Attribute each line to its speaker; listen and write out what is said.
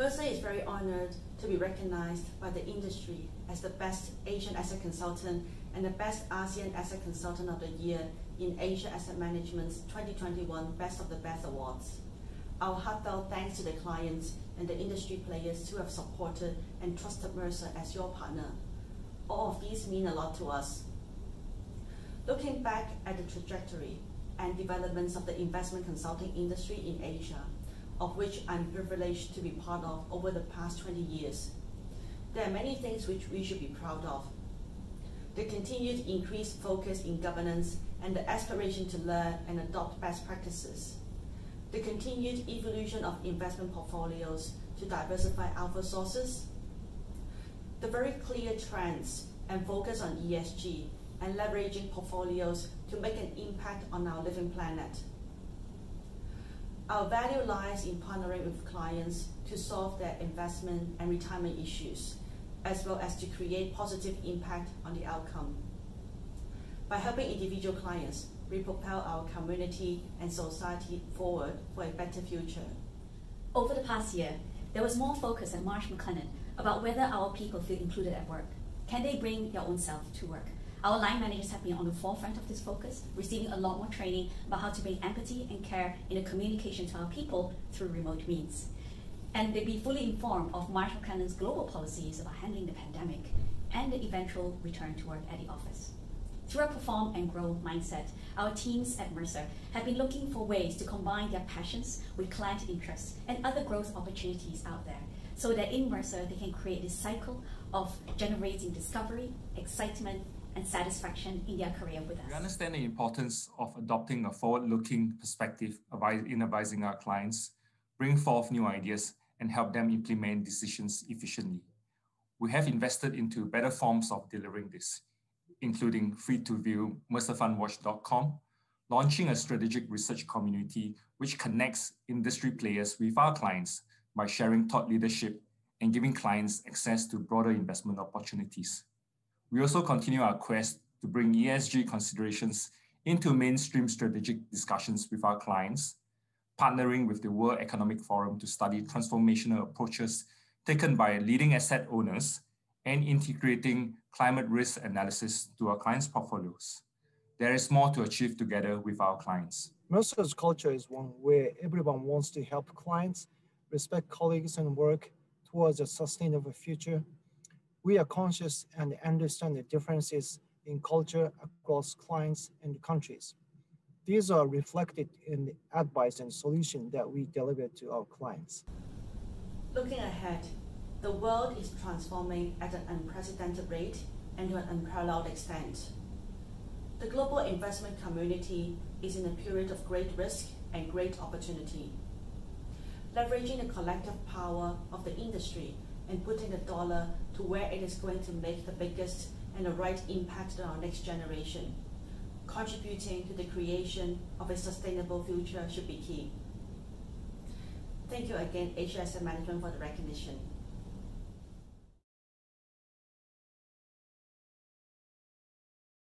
Speaker 1: Mercer is very honored to be recognized by the industry as the best Asian asset consultant and the best ASEAN asset consultant of the year in Asia Asset Management's 2021 Best of the Best Awards. Our heartfelt thanks to the clients and the industry players who have supported and trusted Mercer as your partner. All of these mean a lot to us. Looking back at the trajectory and developments of the investment consulting industry in Asia, of which I'm privileged to be part of over the past 20 years, there are many things which we should be proud of. The continued increased focus in governance and the aspiration to learn and adopt best practices. The continued evolution of investment portfolios to diversify alpha sources. The very clear trends and focus on ESG and leveraging portfolios to make an impact on our living planet. Our value lies in partnering with clients to solve their investment and retirement issues, as well as to create positive impact on the outcome. By helping individual clients, we propel our community and society forward for a better future.
Speaker 2: Over the past year, there was more focus at Marsh McLennan about whether our people feel included at work. Can they bring their own self to work? Our line managers have been on the forefront of this focus, receiving a lot more training about how to bring empathy and care in the communication to our people through remote means. And they be fully informed of Marsh McLennan's global policies about handling the pandemic and the eventual return to work at the office. Through a perform and grow mindset, our teams at Mercer have been looking for ways to combine their passions with client interests and other growth opportunities out there so that in Mercer they can create this cycle of generating discovery, excitement, and satisfaction in their career with us.
Speaker 3: We understand the importance of adopting a forward-looking perspective in advising our clients, bring forth new ideas, and help them implement decisions efficiently. We have invested into better forms of delivering this, including free-to-view mercerfundwatch.com, launching a strategic research community which connects industry players with our clients by sharing thought leadership and giving clients access to broader investment opportunities. We also continue our quest to bring ESG considerations into mainstream strategic discussions with our clients, partnering with the World Economic Forum to study transformational approaches taken by leading asset owners and integrating climate risk analysis to our clients' portfolios. There is more to achieve together with our clients.
Speaker 4: Mercer's culture is one where everyone wants to help clients, respect colleagues, and work towards a sustainable future we are conscious and understand the differences in culture across clients and countries. These are reflected in the advice and solution that we deliver to our clients.
Speaker 1: Looking ahead, the world is transforming at an unprecedented rate and to an unparalleled extent. The global investment community is in a period of great risk and great opportunity. Leveraging the collective power of the industry and putting the dollar to where it is going to make the biggest and the right impact on our next generation. Contributing to the creation of a sustainable future should be key. Thank you again, Asset Management, for the recognition.